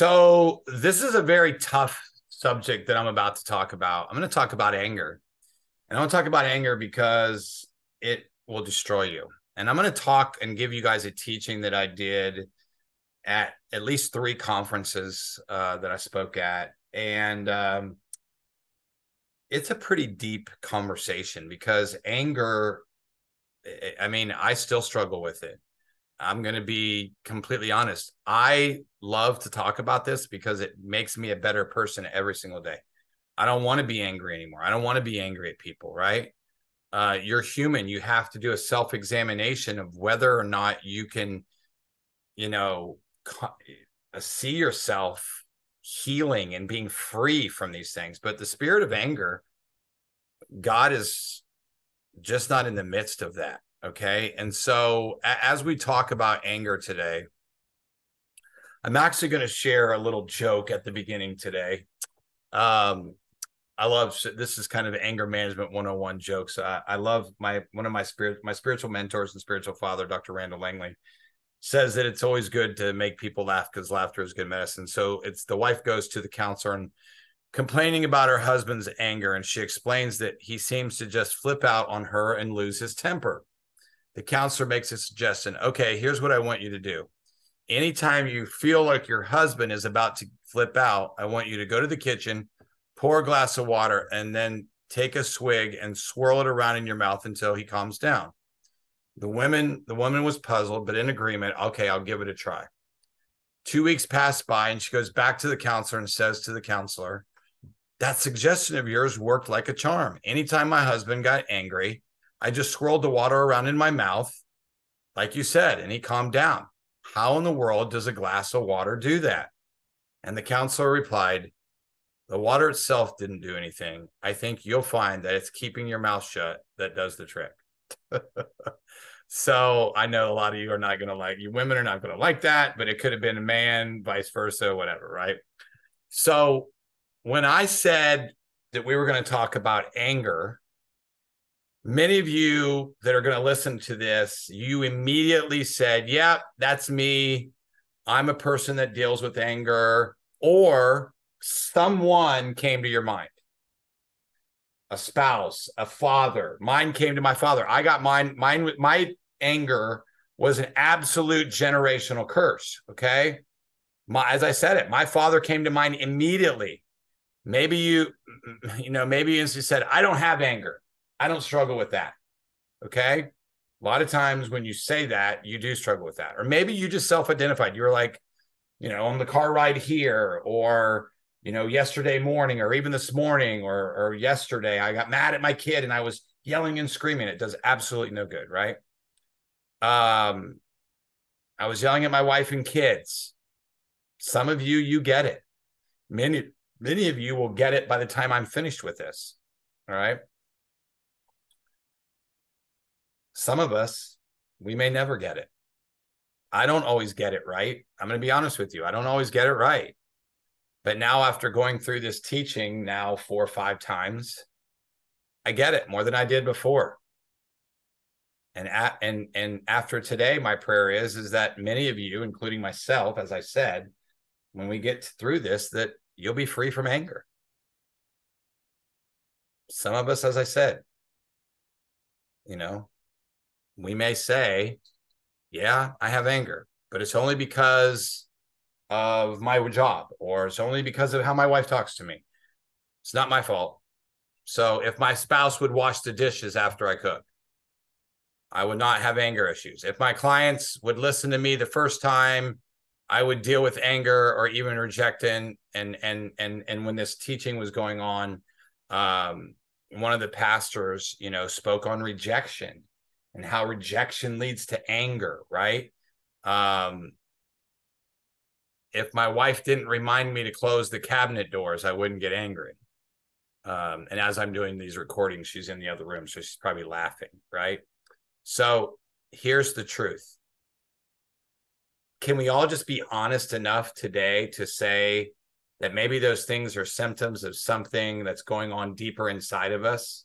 So, this is a very tough subject that I'm about to talk about. I'm going to talk about anger. And I want to talk about anger because it will destroy you. And I'm going to talk and give you guys a teaching that I did at at least three conferences uh, that I spoke at. And um, it's a pretty deep conversation because anger, I mean, I still struggle with it. I'm going to be completely honest. I love to talk about this because it makes me a better person every single day. I don't want to be angry anymore. I don't want to be angry at people, right? Uh, you're human. You have to do a self examination of whether or not you can, you know, co- see yourself healing and being free from these things. But the spirit of anger, God is just not in the midst of that. Okay. And so as we talk about anger today, I'm actually going to share a little joke at the beginning today. Um, I love this is kind of anger management 101 jokes. I, I love my one of my spirit my spiritual mentors and spiritual father, Dr. Randall Langley, says that it's always good to make people laugh because laughter is good medicine. So it's the wife goes to the counselor and complaining about her husband's anger, and she explains that he seems to just flip out on her and lose his temper. The counselor makes a suggestion. Okay, here's what I want you to do. Anytime you feel like your husband is about to flip out, I want you to go to the kitchen, pour a glass of water, and then take a swig and swirl it around in your mouth until he calms down. The woman, the woman was puzzled, but in agreement. Okay, I'll give it a try. Two weeks pass by, and she goes back to the counselor and says to the counselor, "That suggestion of yours worked like a charm. Anytime my husband got angry, I just swirled the water around in my mouth, like you said, and he calmed down. How in the world does a glass of water do that? And the counselor replied, The water itself didn't do anything. I think you'll find that it's keeping your mouth shut that does the trick. so I know a lot of you are not going to like you women are not going to like that, but it could have been a man, vice versa, whatever, right? So when I said that we were going to talk about anger, many of you that are going to listen to this, you immediately said, Yeah, that's me. I'm a person that deals with anger, or someone came to your mind a spouse, a father. Mine came to my father. I got mine, mine, my anger was an absolute generational curse. Okay. My, as I said it, my father came to mind immediately. Maybe you, you know, maybe you said, I don't have anger. I don't struggle with that. Okay. A lot of times when you say that, you do struggle with that. Or maybe you just self identified. You're like, you know, on the car ride here, or, you know, yesterday morning, or even this morning, or, or yesterday, I got mad at my kid and I was yelling and screaming. It does absolutely no good. Right. Um, I was yelling at my wife and kids. Some of you, you get it. Many, many of you will get it by the time I'm finished with this. All right. Some of us, we may never get it. I don't always get it right. I'm going to be honest with you. I don't always get it right. But now, after going through this teaching now four or five times, I get it more than I did before. And at, and and after today, my prayer is is that many of you, including myself, as I said, when we get through this, that you'll be free from anger. Some of us, as I said, you know, we may say, yeah, I have anger, but it's only because of my job or it's only because of how my wife talks to me. It's not my fault. So if my spouse would wash the dishes after I cook, I would not have anger issues. If my clients would listen to me the first time, I would deal with anger or even rejection. And and and and when this teaching was going on, um, one of the pastors, you know, spoke on rejection and how rejection leads to anger, right? Um, if my wife didn't remind me to close the cabinet doors, I wouldn't get angry. Um, and as I'm doing these recordings, she's in the other room, so she's probably laughing, right? So here's the truth. Can we all just be honest enough today to say that maybe those things are symptoms of something that's going on deeper inside of us?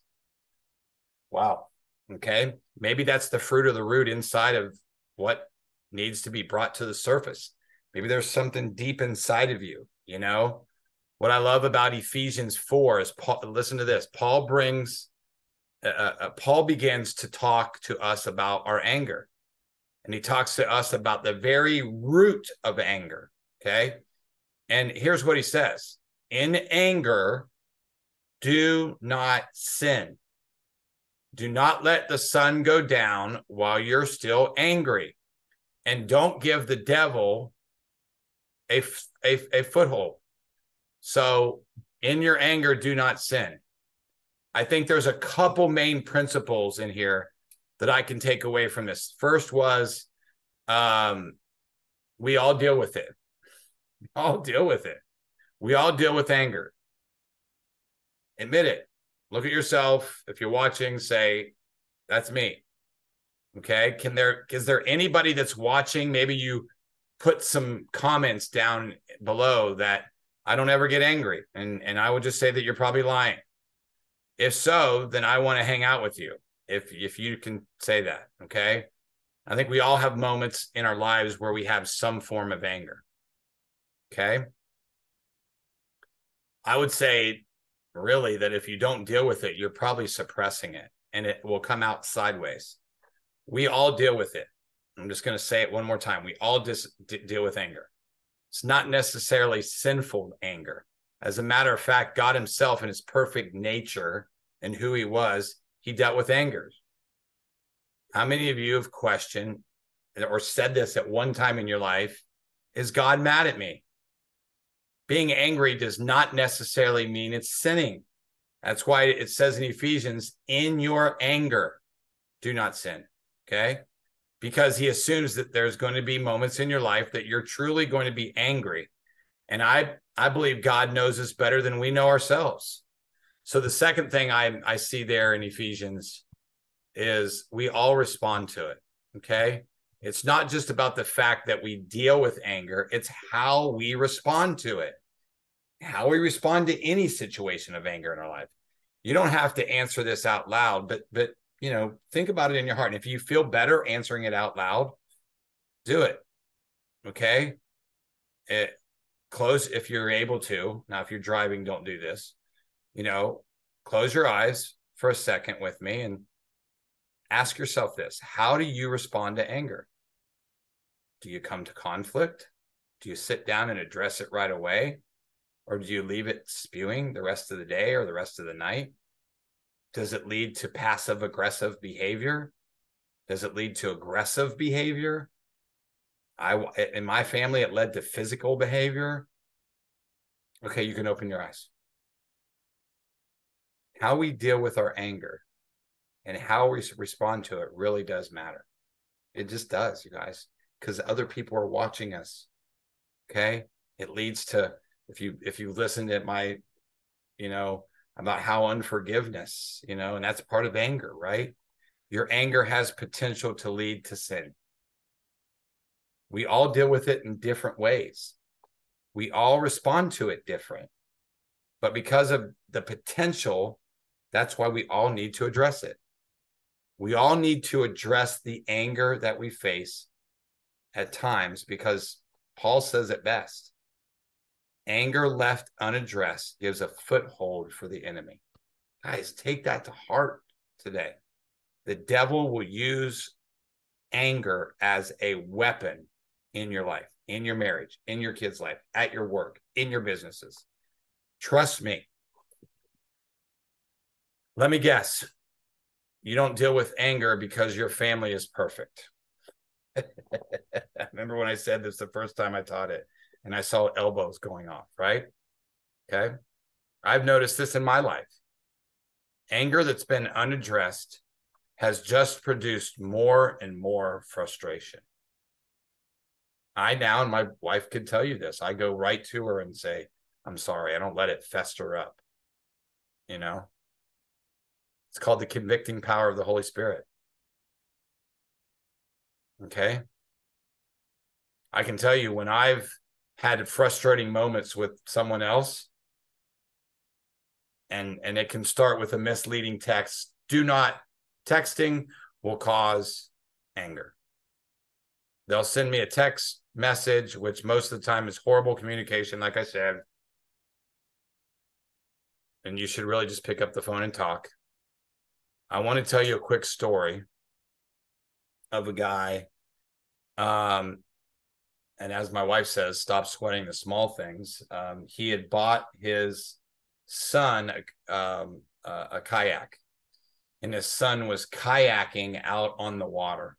Wow. Okay. Maybe that's the fruit of the root inside of what needs to be brought to the surface. Maybe there's something deep inside of you, you know? What I love about Ephesians 4 is Paul, listen to this. Paul brings, uh, uh, uh, Paul begins to talk to us about our anger. And he talks to us about the very root of anger. Okay. And here's what he says In anger, do not sin. Do not let the sun go down while you're still angry. And don't give the devil a, a, a foothold. So, in your anger, do not sin. I think there's a couple main principles in here that I can take away from this. First was um, we all deal with it. We all deal with it. We all deal with anger. Admit it. Look at yourself. If you're watching, say, that's me. Okay. Can there is there anybody that's watching? Maybe you put some comments down below that I don't ever get angry. And and I would just say that you're probably lying. If so, then I want to hang out with you. If if you can say that, okay? I think we all have moments in our lives where we have some form of anger. Okay? I would say really that if you don't deal with it, you're probably suppressing it and it will come out sideways. We all deal with it. I'm just going to say it one more time. We all dis- d- deal with anger. It's not necessarily sinful anger. As a matter of fact, God Himself, in His perfect nature and who He was, He dealt with anger. How many of you have questioned or said this at one time in your life? Is God mad at me? Being angry does not necessarily mean it's sinning. That's why it says in Ephesians, in your anger, do not sin. Okay because he assumes that there's going to be moments in your life that you're truly going to be angry. And I I believe God knows us better than we know ourselves. So the second thing I I see there in Ephesians is we all respond to it. Okay? It's not just about the fact that we deal with anger, it's how we respond to it. How we respond to any situation of anger in our life. You don't have to answer this out loud, but but you know, think about it in your heart. And if you feel better answering it out loud, do it. Okay. It close if you're able to. Now, if you're driving, don't do this. You know, close your eyes for a second with me and ask yourself this How do you respond to anger? Do you come to conflict? Do you sit down and address it right away? Or do you leave it spewing the rest of the day or the rest of the night? Does it lead to passive aggressive behavior? Does it lead to aggressive behavior? I in my family it led to physical behavior. Okay, you can open your eyes. How we deal with our anger and how we respond to it really does matter. It just does, you guys, because other people are watching us. Okay? It leads to if you if you listen at my you know about how unforgiveness, you know, and that's part of anger, right? Your anger has potential to lead to sin. We all deal with it in different ways. We all respond to it different. But because of the potential, that's why we all need to address it. We all need to address the anger that we face at times because Paul says it best Anger left unaddressed gives a foothold for the enemy. Guys, take that to heart today. The devil will use anger as a weapon in your life, in your marriage, in your kids' life, at your work, in your businesses. Trust me. Let me guess. You don't deal with anger because your family is perfect. I remember when I said this the first time I taught it? and I saw elbows going off, right? Okay. I've noticed this in my life. Anger that's been unaddressed has just produced more and more frustration. I now, and my wife could tell you this, I go right to her and say, I'm sorry, I don't let it fester up. You know, it's called the convicting power of the Holy Spirit. Okay. I can tell you when I've had frustrating moments with someone else and and it can start with a misleading text do not texting will cause anger they'll send me a text message, which most of the time is horrible communication, like I said, and you should really just pick up the phone and talk. I want to tell you a quick story of a guy. Um, and as my wife says, stop sweating the small things. Um, he had bought his son a, um, a, a kayak, and his son was kayaking out on the water.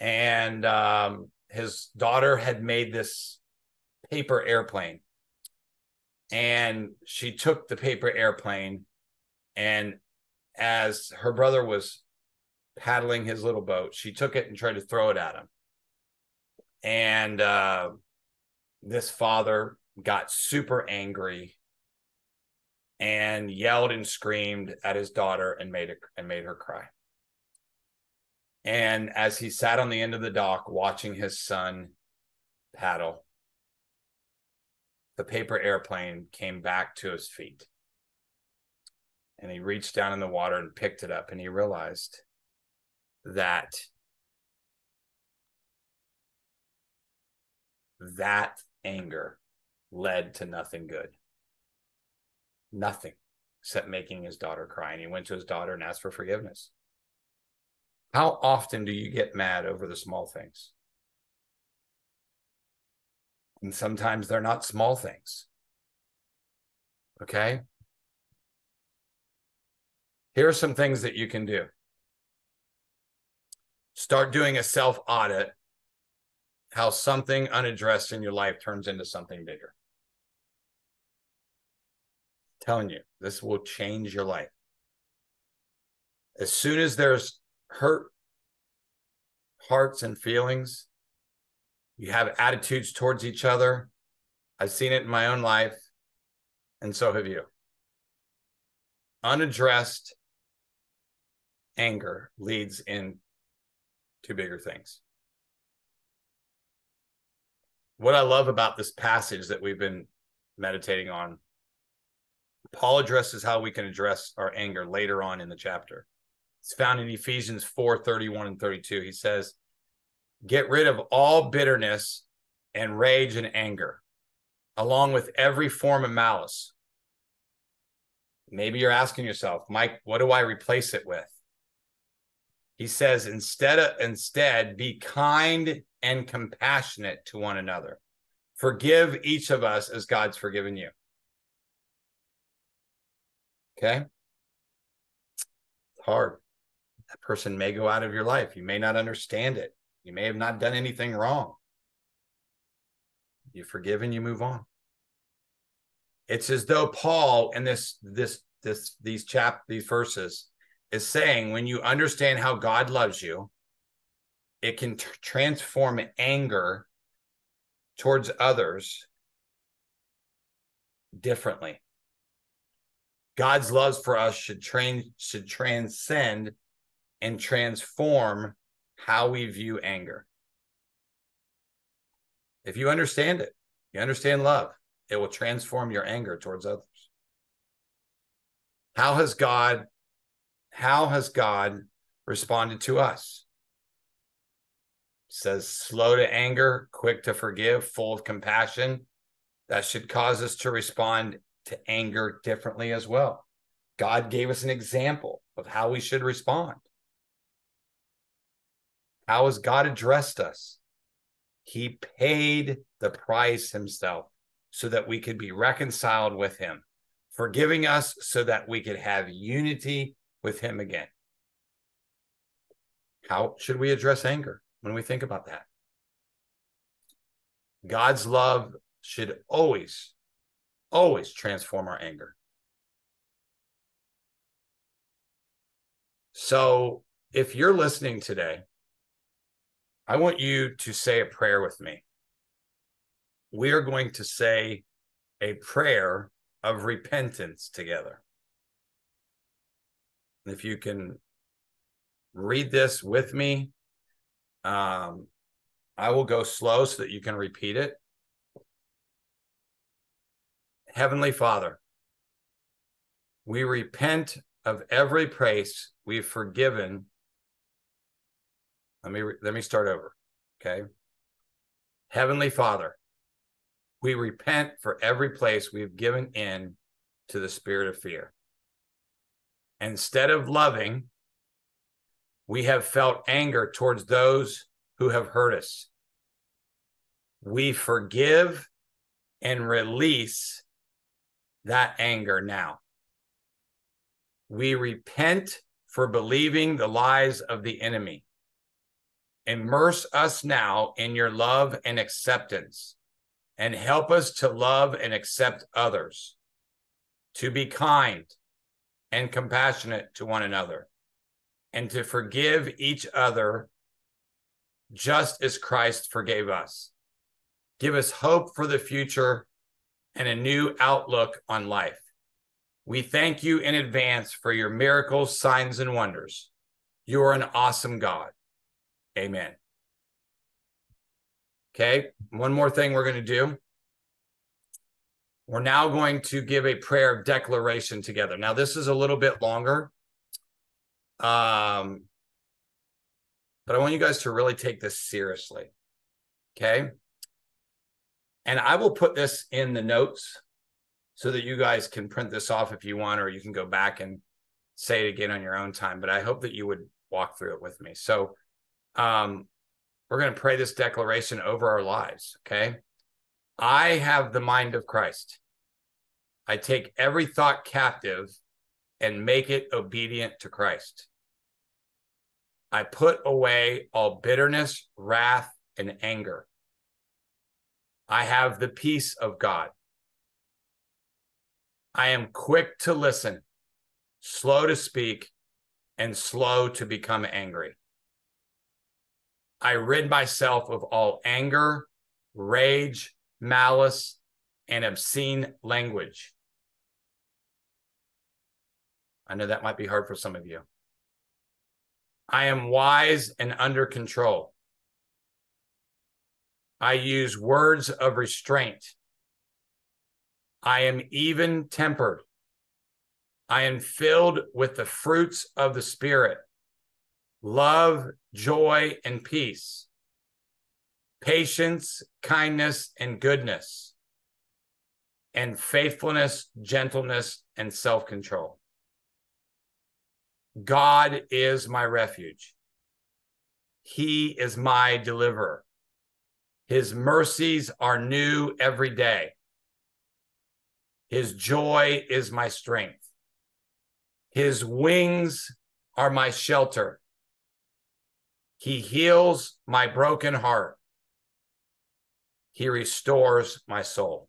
And um, his daughter had made this paper airplane and she took the paper airplane and as her brother was paddling his little boat. She took it and tried to throw it at him. And uh, this father got super angry and yelled and screamed at his daughter and made it and made her cry. And as he sat on the end of the dock watching his son paddle the paper airplane came back to his feet. And he reached down in the water and picked it up, and he realized that that anger led to nothing good. Nothing except making his daughter cry. And he went to his daughter and asked for forgiveness. How often do you get mad over the small things? And sometimes they're not small things. Okay. Here are some things that you can do. Start doing a self audit how something unaddressed in your life turns into something bigger. I'm telling you, this will change your life. As soon as there's hurt, hearts, and feelings, you have attitudes towards each other. I've seen it in my own life, and so have you. Unaddressed anger leads in to bigger things. What I love about this passage that we've been meditating on, Paul addresses how we can address our anger later on in the chapter. It's found in Ephesians 4 31 and 32. He says, Get rid of all bitterness and rage and anger, along with every form of malice. Maybe you're asking yourself, Mike, what do I replace it with? He says, instead of, instead, be kind and compassionate to one another. Forgive each of us as God's forgiven you. Okay? It's hard. That person may go out of your life. You may not understand it. You may have not done anything wrong. You forgive and you move on. It's as though Paul in this this this these chap these verses is saying when you understand how God loves you, it can t- transform anger towards others differently. God's love for us should train should transcend and transform how we view anger. If you understand it, you understand love, it will transform your anger towards others. How has God how has God responded to us? It says slow to anger, quick to forgive, full of compassion. That should cause us to respond to anger differently as well. God gave us an example of how we should respond. How has God addressed us? He paid the price himself so that we could be reconciled with him, forgiving us so that we could have unity with him again. How should we address anger when we think about that? God's love should always, always transform our anger. So if you're listening today I want you to say a prayer with me. We are going to say a prayer of repentance together. If you can read this with me, um, I will go slow so that you can repeat it. Heavenly Father, we repent of every place we've forgiven let me let me start over. Okay. Heavenly Father, we repent for every place we've given in to the spirit of fear. Instead of loving, we have felt anger towards those who have hurt us. We forgive and release that anger now. We repent for believing the lies of the enemy. Immerse us now in your love and acceptance, and help us to love and accept others, to be kind and compassionate to one another, and to forgive each other just as Christ forgave us. Give us hope for the future and a new outlook on life. We thank you in advance for your miracles, signs, and wonders. You are an awesome God. Amen. Okay, one more thing we're going to do. We're now going to give a prayer of declaration together. Now, this is a little bit longer. Um, but I want you guys to really take this seriously. Okay. And I will put this in the notes so that you guys can print this off if you want, or you can go back and say it again on your own time. But I hope that you would walk through it with me. So um, we're going to pray this declaration over our lives. Okay. I have the mind of Christ. I take every thought captive and make it obedient to Christ. I put away all bitterness, wrath, and anger. I have the peace of God. I am quick to listen, slow to speak, and slow to become angry. I rid myself of all anger, rage, malice, and obscene language. I know that might be hard for some of you. I am wise and under control. I use words of restraint. I am even tempered. I am filled with the fruits of the Spirit love, joy, and peace, patience, kindness, and goodness, and faithfulness, gentleness, and self control. God is my refuge. He is my deliverer. His mercies are new every day. His joy is my strength. His wings are my shelter. He heals my broken heart. He restores my soul.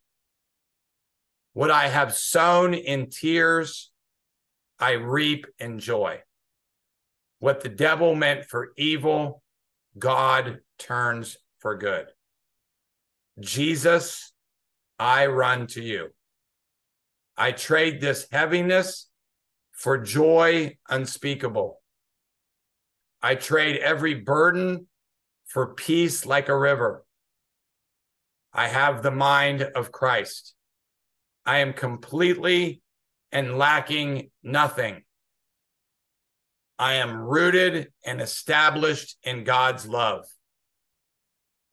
What I have sown in tears, I reap in joy. What the devil meant for evil, God turns for good. Jesus, I run to you. I trade this heaviness for joy unspeakable. I trade every burden for peace like a river. I have the mind of Christ. I am completely and lacking nothing. I am rooted and established in God's love.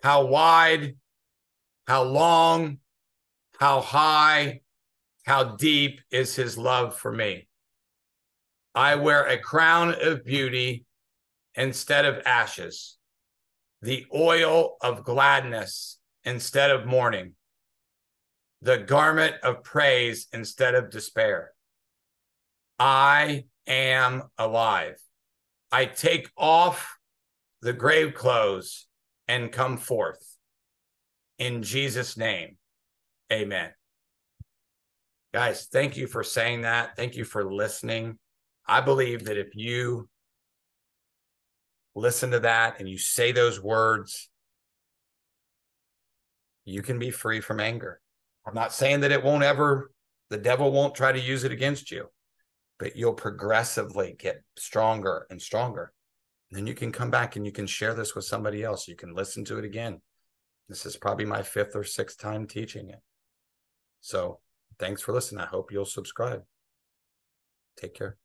How wide, how long, how high, how deep is his love for me. I wear a crown of beauty instead of ashes, the oil of gladness instead of mourning the garment of praise instead of despair. I am alive. I take off the grave clothes and come forth. In Jesus' name, amen. Guys, thank you for saying that. Thank you for listening. I believe that if you listen to that and you say those words, you can be free from anger. I'm not saying that it won't ever, the devil won't try to use it against you, but you'll progressively get stronger and stronger. And then you can come back and you can share this with somebody else. You can listen to it again. This is probably my fifth or sixth time teaching it. So thanks for listening. I hope you'll subscribe. Take care.